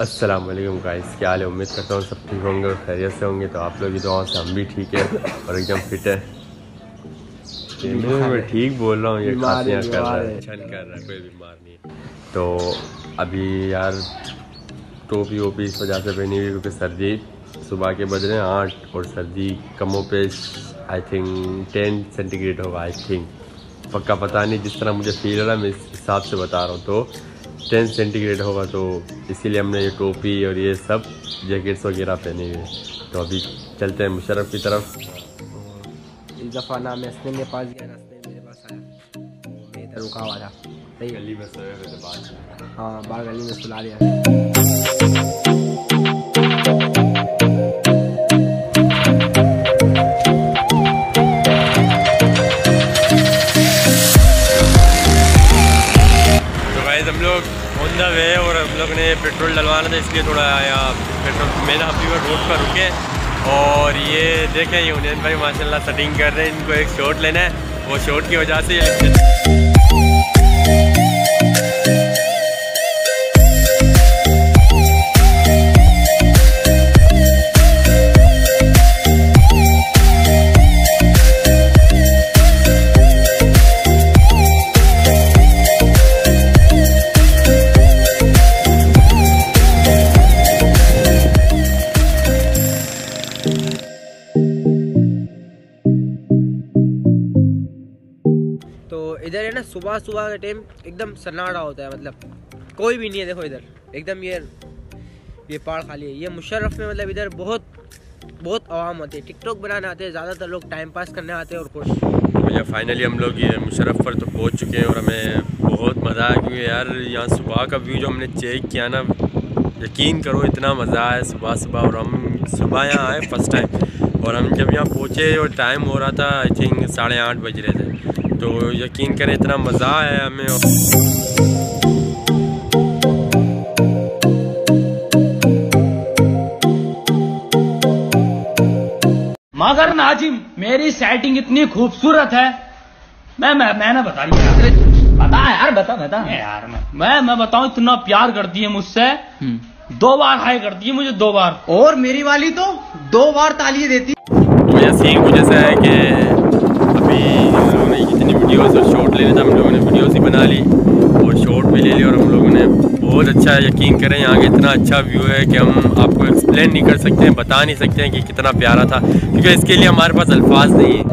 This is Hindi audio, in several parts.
अस्सलाम वालेकुम गाइस क्या हाल है? उम्मीद करता हूँ सब ठीक होंगे और खैरियत से होंगे। तो आप लोग की दुआ से हम भी ठीक है और एकदम फिट है। मैं ठीक बोल रहा हूँ ये खांसियाँ कर रहा है। छल कर रहा है कोई बीमार नहीं तो अभी यार टोपी वोपी इस वजह से पहनी हुई क्योंकि सर्दी सुबह के बज रहे हैं आठ और सर्दी कमों पे आई थिंक टेन सेंटीग्रेड होगा आई थिंक पक्का पता नहीं जिस तरह मुझे फील हो रहा है मैं इस हिसाब से बता रहा हूँ। तो टेन सेंटीग्रेड होगा तो इसीलिए हमने ये टोपी और ये सब जैकेट्स वगैरह पहने हुए तो अभी चलते हैं मुशरफ की तरफ़। इस दफ़ा ना मैं के पास गया रास्ते मेरे पास आया। इधर रुका हुआ था। सही गली में बाहर हाँ बाहर गली में सुला लिया। तो हम लोग ऑन द वे और हम लोग ने पेट्रोल डलवाना था, इसलिए थोड़ा यहाँ पेट्रोल मैंने अभी पर रोड पर रुके। और ये देखें यूनियन भाई माशाल्लाह सेटिंग कर रहे हैं, इनको एक शॉट लेना है। वो शॉट की वजह से इधर है ना सुबह सुबह का टाइम एकदम सन्नाटा होता है मतलब। कोई भी नहीं है, देखो इधर। एकदम ये ये पहाड़ खाली है। ये मुशर्रफ में मतलब इधर बहुत बहुत आवाम आती है। टिकटॉक बनाने आते हैं, ज़्यादातर लोग टाइम पास करने आते हैं और कुछ भैया फाइनली हम लोग ये मुशरफ पर तो पहुँच चुके हैं और हमें बहुत मज़ा आया क्योंकि यार, यहाँ सुबह का व्यू जो हमने चेक किया ना, यकीन करो, इतना मज़ा आया सुबह सुबह और हम सुबह यहाँ आए फ़र्स्ट टाइम और हम जब यहाँ पहुँचे और टाइम हो रहा था आई थिंक साढ़े आठ बज रहे थे। तो यकीन करें इतना मज़ा आया हमें मगर नाजिम मेरी सेटिंग इतनी खूबसूरत है। मैं मैं मैंने बता रही बता यार बता बता। यार मैं मैं, मैं बताऊँ इतना प्यार करती है मुझसे। दो बार हाई करती है मुझे दो बार। और मेरी वाली तो दो बार तालियाँ देती मुझे सीन कुछ ऐसा है कि अभी हम जितनी वीडियोस और शॉट लेने थे हम लोगों ने वीडियोस ही बना ली। और शॉट भी ले ली और हम लोगों ने बहुत अच्छा यकीन करें, यहाँ का इतना अच्छा व्यू है कि हम आपको एक्सप्लेन नहीं कर सकते हैं बता नहीं सकते हैं कि कितना प्यारा था, क्योंकि इसके लिए हमारे पास अल्फाज नहीं है।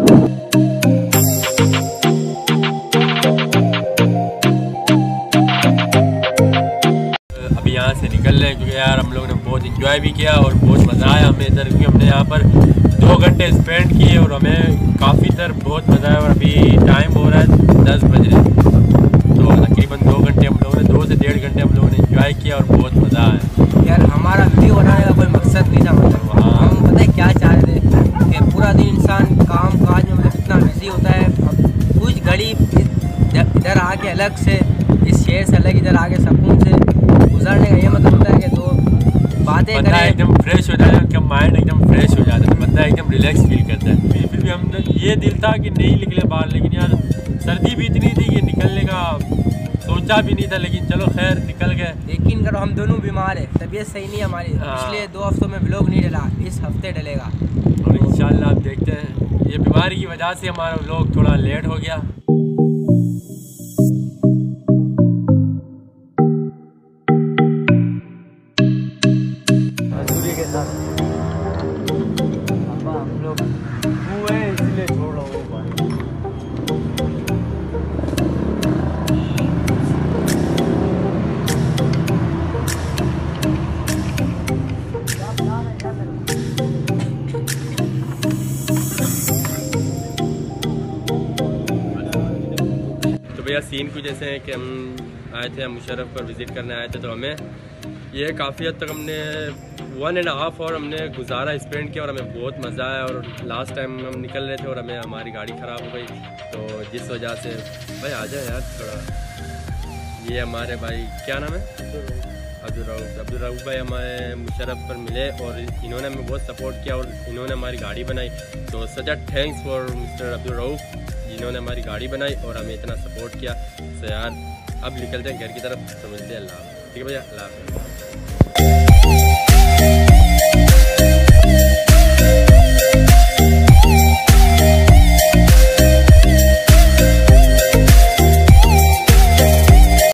यहाँ से निकल रहे हैं, क्योंकि यार हम लोगों ने बहुत इंजॉय भी किया और बहुत मज़ा आया हमें इधर, क्योंकि हमने यहाँ पर दो घंटे स्पेंड किए और हमें काफ़ी इधर बहुत मज़ा आया और अभी टाइम हो रहा है दस बज रहे तो तकरीबन दो घंटे हम लोगों ने दो से डेढ़ घंटे हम लोगों ने इंजॉय किया और बहुत मज़ा आया। यार हमारा वीडियो बनाने का कोई मकसद नहीं था मतलब हाँ। हम पता है क्या चाह रहे थे कि पूरा दिन इंसान काम काज में मतलब इतना बिज़ी होता है कुछ घड़ी इधर आके अलग से इस शहर से अलग इधर आके सुकून से गुजरने का ये मतलब होता है कि दो बातें एकदम फ्रेश हो जाए उनका माइंड एकदम फ्रेश हो जाता है बंदा एकदम रिलैक्स फील करता है। फिर भी हम ये दिल था कि नहीं निकले बाहर लेकिन यार सर्दी भी इतनी थी कि निकलने का सोचा भी नहीं था लेकिन चलो खैर निकल गए। यकीन करो हम दोनों बीमार है। तबीयत सही नहीं हमारी। हाँ। पिछले दो हफ्तों में ब्लॉग नहीं डला इस हफ़्ते डलेगा। और इन आप देखते हैं। ये बीमारी की वजह से हमारा ब्लॉग थोड़ा लेट हो गया। भैया सीन कुछ ऐसे हैं कि हम आए थे मुशरफ पर विज़िट करने आए थे तो हमें ये काफ़ी हद तक हमने वन एंड हाफ़ और हमने गुजारा स्पेंड किया और हमें बहुत मज़ा आया और लास्ट टाइम हम निकल रहे थे और हमें हमारी गाड़ी ख़राब हो गई। तो जिस वजह से, भाई आ जाए यार थोड़ा। ये हमारे भाई, क्या नाम है? अब्दुल रऊफ़। अब्दुल रऊफ़ भाई हमारे मुशरफ पर मिले और इन्होंने हमें बहुत सपोर्ट किया और इन्होंने हमारी गाड़ी बनाई। तो अ thanks for mister Abdul Rauf. जिन्होंने हमारी गाड़ी बनाई और हमें इतना सपोर्ट किया। तो यार, अब निकलते हैं घर की तरफ़। समझते हैं, अल्लाह ठीक है भैया? अल्लाह।